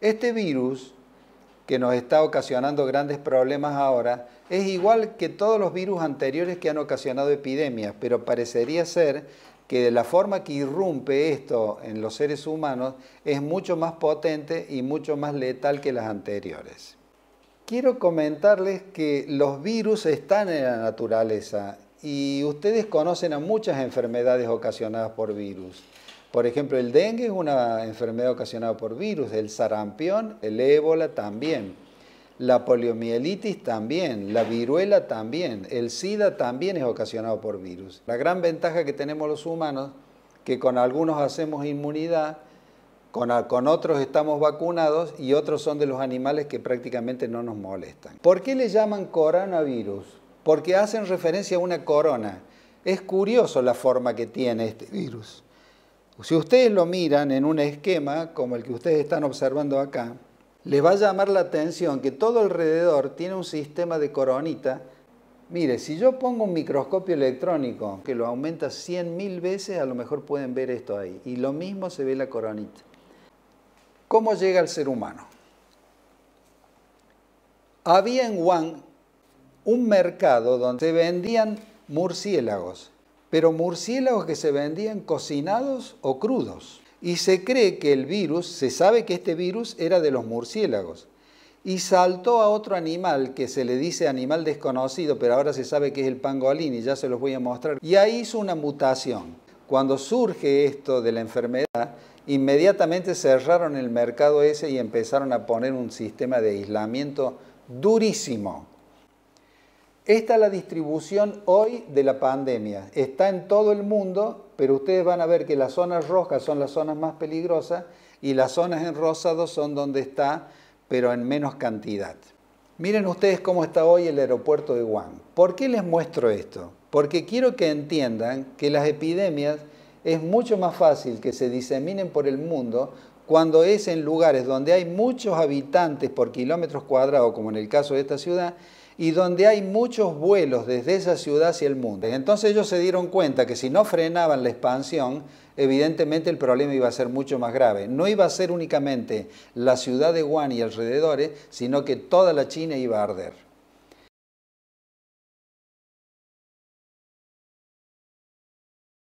Este virus que nos está ocasionando grandes problemas ahora es igual que todos los virus anteriores que han ocasionado epidemias, pero parecería ser que de la forma que irrumpe esto en los seres humanos es mucho más potente y mucho más letal que las anteriores. Quiero comentarles que los virus están en la naturaleza y ustedes conocen a muchas enfermedades ocasionadas por virus. Por ejemplo, el dengue es una enfermedad ocasionada por virus, el sarampión, el ébola también, la poliomielitis también, la viruela también, el SIDA también es ocasionado por virus. La gran ventaja que tenemos los humanos, que con algunos hacemos inmunidad, con, otros estamos vacunados y otros son de los animales que prácticamente no nos molestan. ¿Por qué le llaman coronavirus? Porque hacen referencia a una corona. Es curioso la forma que tiene este virus. Si ustedes lo miran en un esquema como el que ustedes están observando acá, les va a llamar la atención que todo alrededor tiene un sistema de coronita. Mire, si yo pongo un microscopio electrónico que lo aumenta 100.000 veces, a lo mejor pueden ver esto ahí. Y lo mismo se ve la coronita. ¿Cómo llega al ser humano? Había en Wuhan un mercado donde se vendían murciélagos, pero murciélagos que se vendían cocinados o crudos. Y se cree que el virus, se sabe que este virus era de los murciélagos. Y saltó a otro animal que se le dice animal desconocido, pero ahora se sabe que es el pangolín y ya se los voy a mostrar. Y ahí hizo una mutación. Cuando surge esto de la enfermedad, inmediatamente cerraron el mercado ese y empezaron a poner un sistema de aislamiento durísimo. Esta es la distribución hoy de la pandemia. Está en todo el mundo, pero ustedes van a ver que las zonas rojas son las zonas más peligrosas y las zonas en rosado son donde está, pero en menos cantidad. Miren ustedes cómo está hoy el aeropuerto de Wuhan. ¿Por qué les muestro esto? Porque quiero que entiendan que las epidemias es mucho más fácil que se diseminen por el mundo cuando es en lugares donde hay muchos habitantes por kilómetros cuadrados, como en el caso de esta ciudad, y donde hay muchos vuelos desde esa ciudad hacia el mundo. Entonces ellos se dieron cuenta que si no frenaban la expansión, evidentemente el problema iba a ser mucho más grave. No iba a ser únicamente la ciudad de Wuhan y alrededores, sino que toda la China iba a arder.